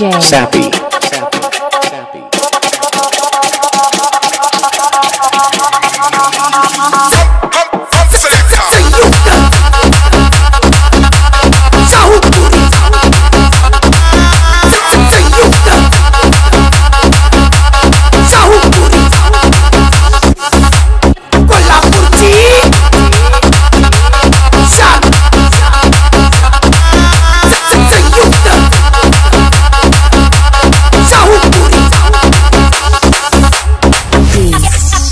DJ